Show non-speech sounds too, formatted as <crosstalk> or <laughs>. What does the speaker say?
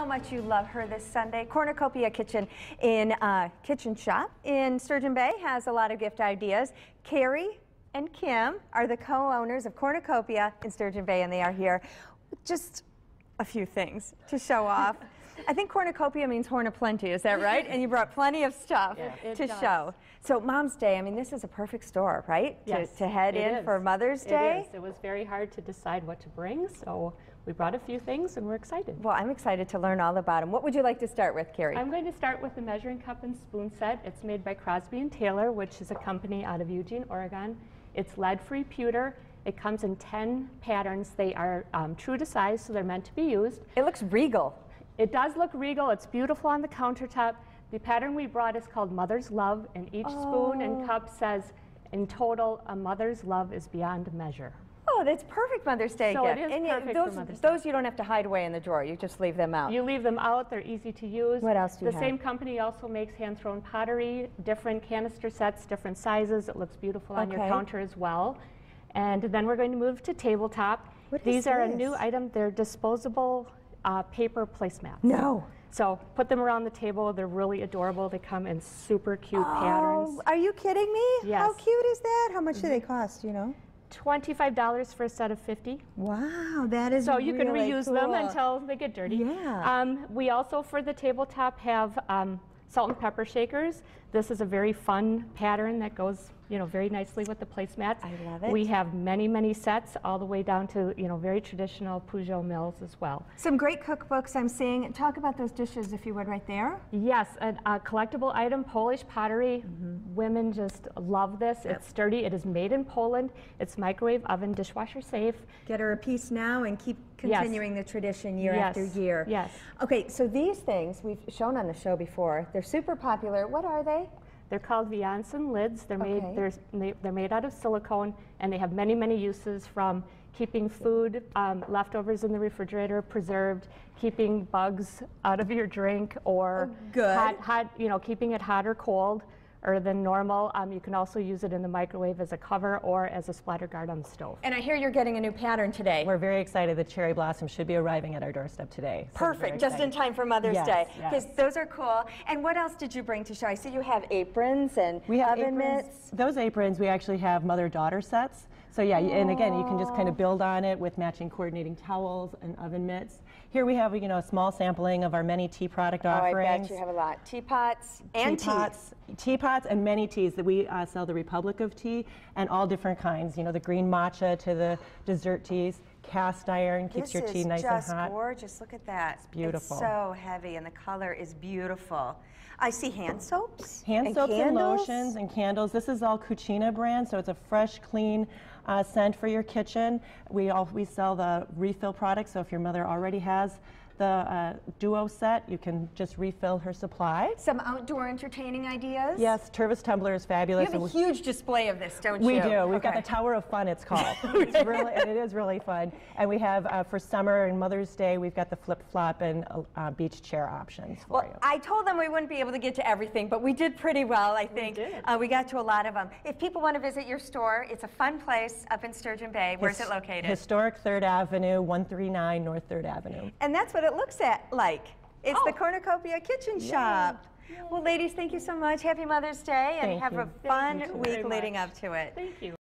How much you love her this Sunday. Cornucopia Kitchen in uh, Kitchen Shop in Sturgeon Bay has a lot of gift ideas. Carrie and Kim are the co-owners of Cornucopia in Sturgeon Bay, and they are here. Just a few things to show off. <laughs> I think cornucopia means horn of plenty, is that right? And you brought <laughs> plenty of stuff Yeah, to does. show. So Mom's Day, I mean, this is a perfect store, right? To- Yes, To, head in is. for Mother's Day. is. It was very hard to decide what to bring, so we brought a few things and we're excited. Well, I'm excited to learn all about them. What would you like to start with, Carrie? I'm going to start with the measuring cup and spoon set. It's made by Crosby and Taylor, which is a company out of Eugene, Oregon. It's lead-free pewter. It comes in 10 patterns. They are um, true to size, so they're meant to be used. It looks regal. It does look regal. It's beautiful on the countertop. The pattern we brought is called Mother's Love, and each spoon and oh. cup says, in total, a mother's love is beyond measure. Oh, that's perfect Mother's Day So it gift. is and perfect for those, Mother's Day. those you don't have to hide away in the drawer. You just leave them out. You leave them out, they're easy to use. What else do you The have? same company also makes hand-thrown pottery, different canister sets, different sizes. It looks beautiful on your counter as well. And then we're going to move to tabletop. What is These are a new item. They're disposable uh, paper placemats. no. So put them around the table. They're really adorable. They come in super cute patterns. Oh, are you kidding me? Yes. How cute is that? How much do they cost, you know? $25 for a set of 50. Wow, that is So you can really reuse them until they get dirty. Yeah. Um, we also, for the tabletop, have um, salt and pepper shakers. This is a very fun pattern that goes, you know, very nicely with the placemats. I love it. We have many, many sets, all the way down to, you know, very traditional Peugeot mills as well. Some great cookbooks I'm seeing. Talk about those dishes, if you would, right there. Yes, a, a collectible item, Polish pottery. Mm-hmm. Women just love this. It's sturdy. It is made in Poland. It's microwave oven, dishwasher safe. Get her a piece now and keep continuing the tradition year after year. yes. Okay, so these things we've shown on the show before. They're super popular. What are they? They're called Viancin lids. They're Okay. made they're, they- they're made out of silicone, and they have many many uses from keeping food um, leftovers in the refrigerator preserved, keeping bugs out of your drink, or Oh, good. hot, hot you know keeping it hot or cold. Or than normal. Um, you can also use it in the microwave as a cover or as a splatter guard on the stove. And I hear you're getting a new pattern today. We're very excited that cherry blossom should be arriving at our doorstep today. So Perfect, just in time for Mother's Yes, Day. yes. Because those are cool. And what else did you bring to show? I see you have aprons and We have oven aprons. mitts. Those aprons, we actually have mother-daughter sets. So yeah, and again, you can just kind of build on it with matching coordinating towels and oven mitts. Here we have, you know, a small sampling of our many tea product Oh, I offerings. bet you have a lot. Teapots and teapots, teapots and many teas that we uh, sell the Republic of Tea and all different kinds. You know, the green matcha to the dessert teas, cast iron keeps This your tea nice and hot. gorgeous. Look at that. It's beautiful. It's so heavy and the color is beautiful. I see hand soaps. Hand and soaps and lotions and candles. This is all Cucina brand, so it's a fresh, clean uh, scent for your kitchen. We all we sell the refill products, so if your mother already has the uh, duo set, you can just refill her supply. Some outdoor entertaining ideas. Yes, Tervis tumbler is You fabulous. have a huge display of this, don't we you? We do. We've got the Tower of Fun. It's called. <laughs> it's really, and it is really fun. And we have uh, for summer and Mother's Day, we've got the flip flop and uh, beach chair options for Well, you. I told them we wouldn't be able to get to everything, but we did pretty well, I think. did. Uh, we got to a lot of them. If people want to visit your store, it's a fun place up in Sturgeon Bay. Where's His- it located? Historic Third Avenue, 139 North Third Avenue. and that's what it looks at like. It's the Oh. Cornucopia Kitchen Shop. Well, ladies, thank you so much. Happy Mother's Day, and Thank have you. a fun week leading much. up to it. Thank you.